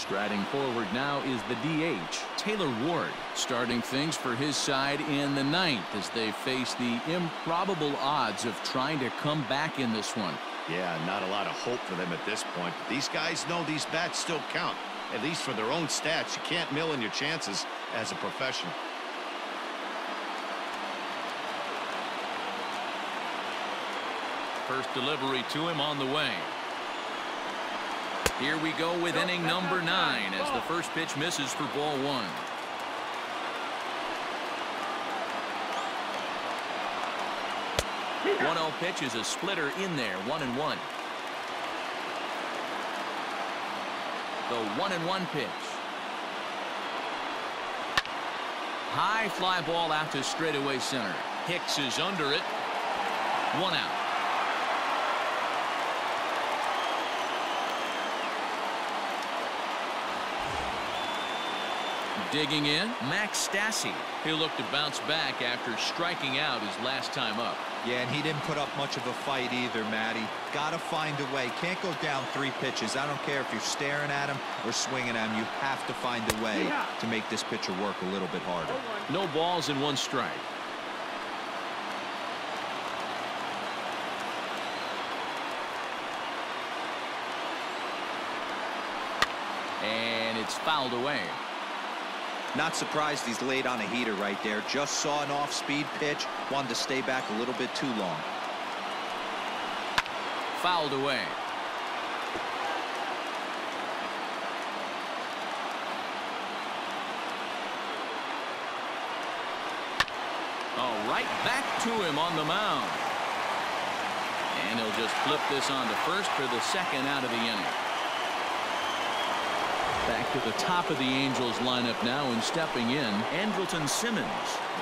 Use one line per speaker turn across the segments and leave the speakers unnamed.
Striding forward now is the DH, Taylor Ward, starting things for his side in the ninth as they face the improbable odds of trying to come back in this one.
Yeah, not a lot of hope for them at this point. But these guys know these bats still count, at least for their own stats. You can't mill in your chances as a professional.
First delivery to him on the way. Here we go with inning number nine as the first pitch misses for ball one. One 0 pitch is a splitter in there, one and one. The one and one pitch. High fly ball out to straightaway center. Hicks is under it. One out. Digging in, Max Stassi. He'll look to bounce back after striking out his last time up.
Yeah, and he didn't put up much of a fight either, Matty. Got to find a way. Can't go down three pitches. I don't care if you're staring at him or swinging at him. You have to find a way to make this pitcher work a little bit harder.
No balls in one strike. And it's fouled away.
Not surprised he's laid on a heater right there. Just saw an off-speed pitch. Wanted to stay back a little bit too long.
Fouled away. Oh, right back to him on the mound. And he'll just flip this on to first for the second out of the inning. Back to the top of the Angels lineup now and stepping in Andrelton Simmons.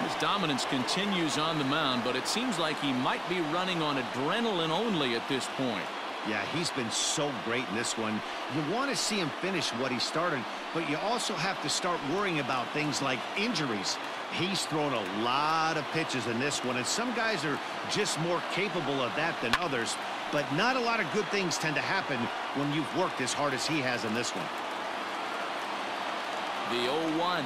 His dominance continues on the mound but it seems like he might be running on adrenaline only at this point.
Yeah, he's been so great in this one. You want to see him finish what he started, but you also have to start worrying about things like injuries. He's thrown a lot of pitches in this one, and some guys are just more capable of that than others, but not a lot of good things tend to happen when you've worked as hard as he has in this one.
The 0-1.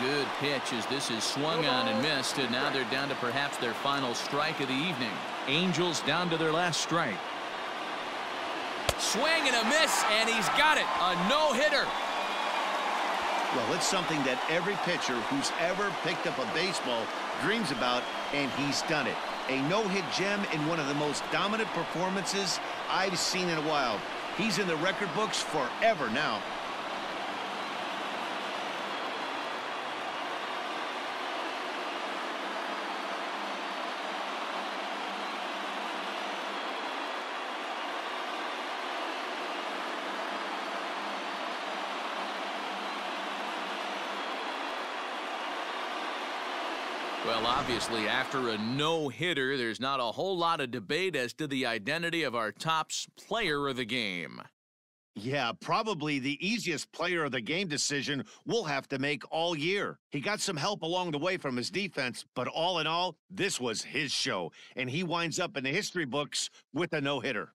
Good pitch as this is swung on and missed and now they're down to perhaps their final strike of the evening. Angels down to their last strike. Swing and a miss and he's got it. A no-hitter.
Well, it's something that every pitcher who's ever picked up a baseball dreams about, and he's done it. A no-hit gem in one of the most dominant performances I've seen in a while. He's in the record books forever now.
Well, obviously, after a no-hitter, there's not a whole lot of debate as to the identity of our tops player of the game.
Yeah, probably the easiest player of the game decision we'll have to make all year. He got some help along the way from his defense, but all in all, this was his show, and he winds up in the history books with a no-hitter.